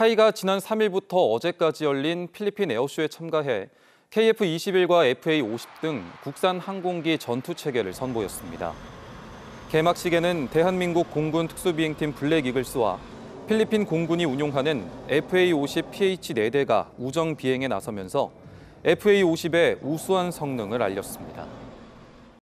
타이가 지난 3일부터 어제까지 열린 필리핀 에어쇼에 참가해 KF-21과 FA-50 등 국산 항공기 전투 체계를 선보였습니다. 개막식에는 대한민국 공군 특수비행팀 블랙 이글스와 필리핀 공군이 운용하는 FA-50 PH-4대가 우정 비행에 나서면서 FA-50의 우수한 성능을 알렸습니다.